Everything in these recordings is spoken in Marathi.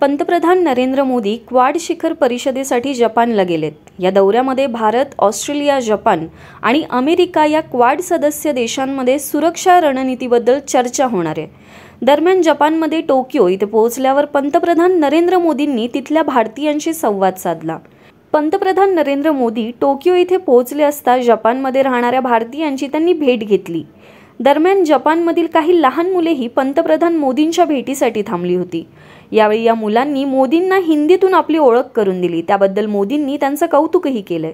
पंतप्रधान नरेंद्र मोदी क्वाड शिखर परिषदेसाठी जपानला गेलेत. या दौऱ्यामध्ये भारत ऑस्ट्रेलिया जपान आणि अमेरिका या क्वाड सदस्य देशांमध्ये सुरक्षा रणनीतीबद्दल चर्चा होणार आहे. दरम्यान जपानमध्ये टोकियो इथे पोहोचल्यावर पंतप्रधान नरेंद्र मोदींनी तिथल्या भारतीयांशी संवाद साधला. पंतप्रधान नरेंद्र मोदी टोकियो इथे पोहोचले असता जपानमध्ये राहणाऱ्या भारतीयांची त्यांनी भेट घेतली. दरम्यान जपानमधील काही लहान मुलेही पंतप्रधान मोदींच्या भेटीसाठी थांबली होती. यावेळी या मुलांनी मोदींना हिंदीतून आपली ओळख करून दिली. त्याबद्दल मोदींनी त्यांचं कौतुकही केलंय.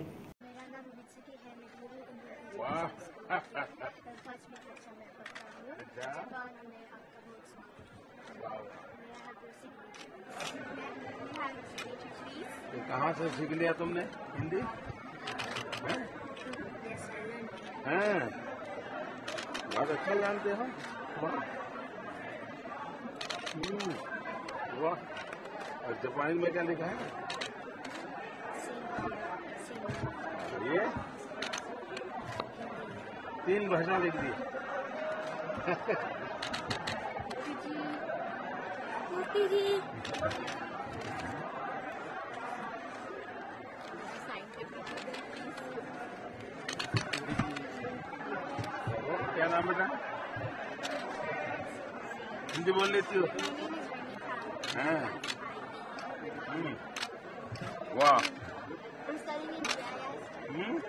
कहाँ से सीख लिया तुमने? हिंदी? हैं? हैं? बहुत अच्छा जानते हो? वाह जापानी में क्या लिखा है? ये? तीन भाषा लिख दी। क्या नाम बेटा? हिंदी बोल लेती हो? Mm. Mm. Wow. Mm.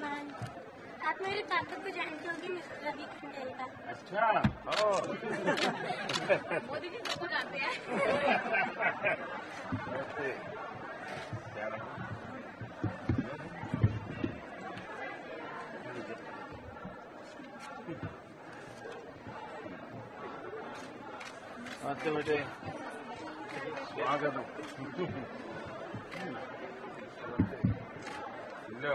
-hmm. अच्छा मोदी जी सबको जानते हैं। नमस्ते बेटे। स्वागत। लो।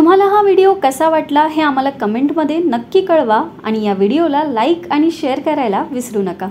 तुम्हाला हा व्हिडिओ कसा वाटला हे आम्हाला कमेंटमध्ये नक्की कळवा आणि या व्हिडिओला लाईक आणि शेअर करायला विसरू नका.